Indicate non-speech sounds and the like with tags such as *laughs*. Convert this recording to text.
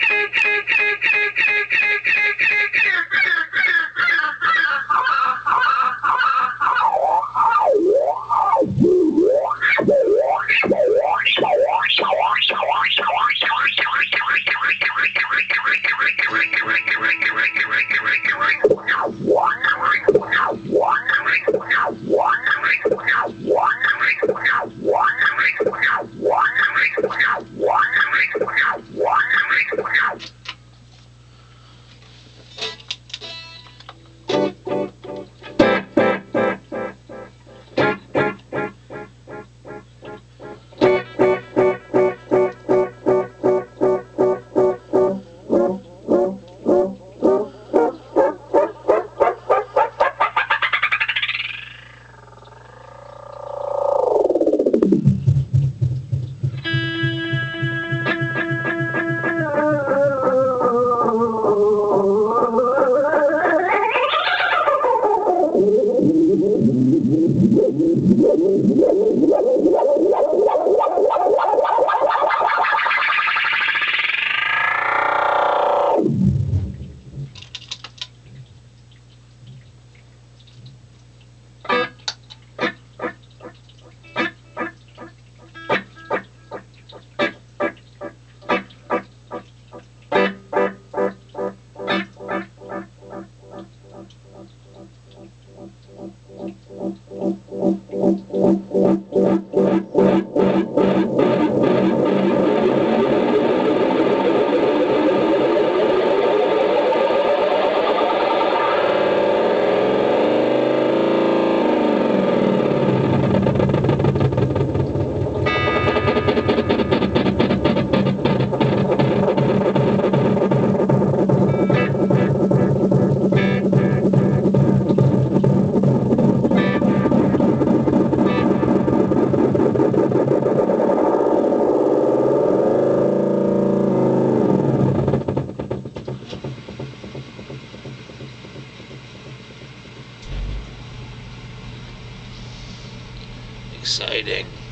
Thank *laughs* you. Yeah. Exciting.